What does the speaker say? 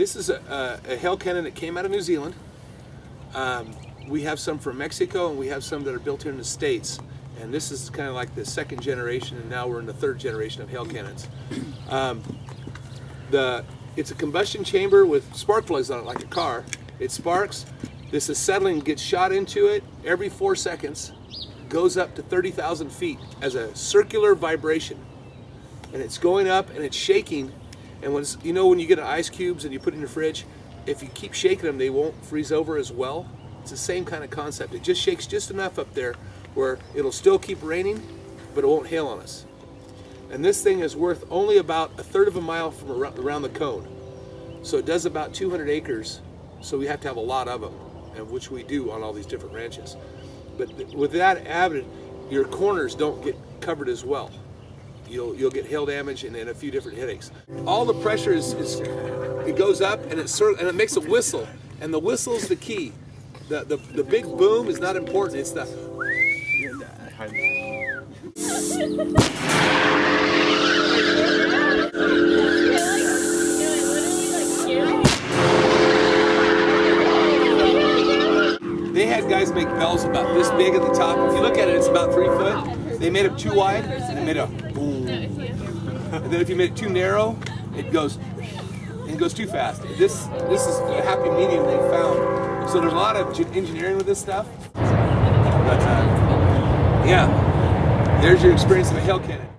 This is a, a, a hail cannon that came out of New Zealand. Um, we have some from Mexico and we have some that are built here in the States. And this is kind of like the second generation and now we're in the third generation of hail cannons. Um, the, it's a combustion chamber with spark plugs on it like a car. It sparks, this acetylene gets shot into it every four seconds, goes up to 30,000 feet as a circular vibration. And it's going up and it's shaking. And when you know when you get ice cubes and you put in your fridge, if you keep shaking them, they won't freeze over as well. It's the same kind of concept. It just shakes just enough up there where it'll still keep raining, but it won't hail on us. And this thing is worth only about a third of a mile from around the cone. So it does about 200 acres, so we have to have a lot of them, and which we do on all these different ranches. But with that added, your corners don't get covered as well. You'll, you'll get hail damage and, and a few different headaches. All the pressure is, is it goes up and it, sort and it makes a whistle, and the whistle is the key. The, the, the big boom is not important, it's the they had guys make bells about this big at the top. If you look at it, it's about three foot. They made it too wide, and they made a boom. And then if you made it too narrow, it goes it goes too fast. This this is a happy medium they found. So there's a lot of engineering with this stuff. But, uh, yeah, there's your experience of a hail cannon.